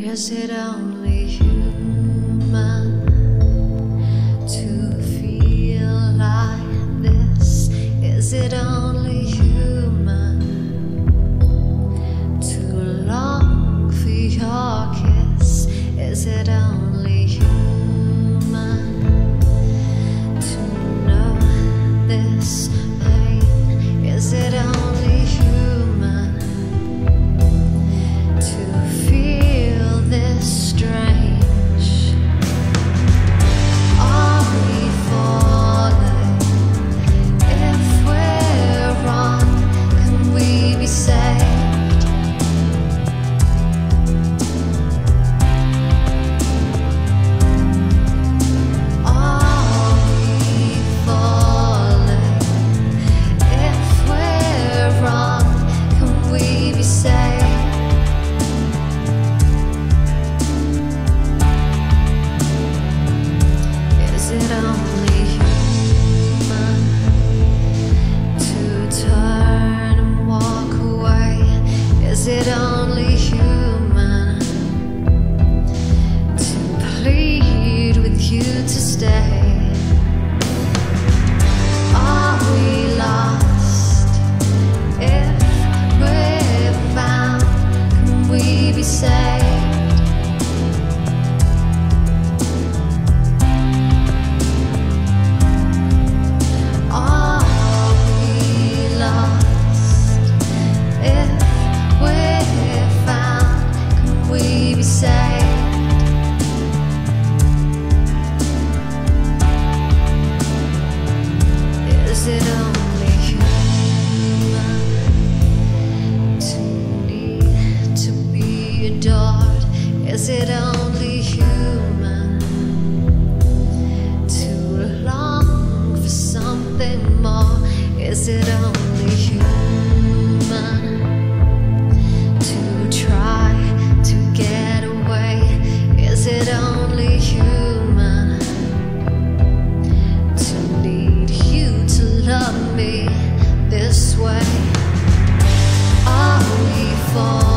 Is it only human to feel like this? Is it only human to long for your kiss? Is it only Is it only human to long for something more? Is it only human to try to get away? Is it only human to need you to love me this way? Are we falling?